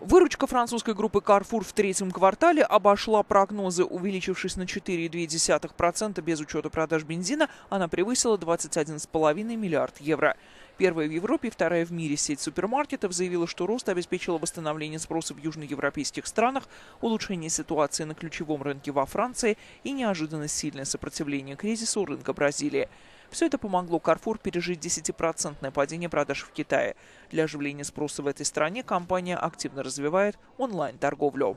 Выручка французской группы Carrefour в третьем квартале обошла прогнозы, увеличившись на 4,2% без учета продаж бензина, она превысила 21,5 миллиард евро. Первая в Европе вторая в мире сеть супермаркетов заявила, что рост обеспечила восстановление спроса в южноевропейских странах, улучшение ситуации на ключевом рынке во Франции и неожиданно сильное сопротивление кризису рынка Бразилии. Все это помогло Carrefour пережить 10% падение продаж в Китае. Для оживления спроса в этой стране компания активно развивает онлайн-торговлю.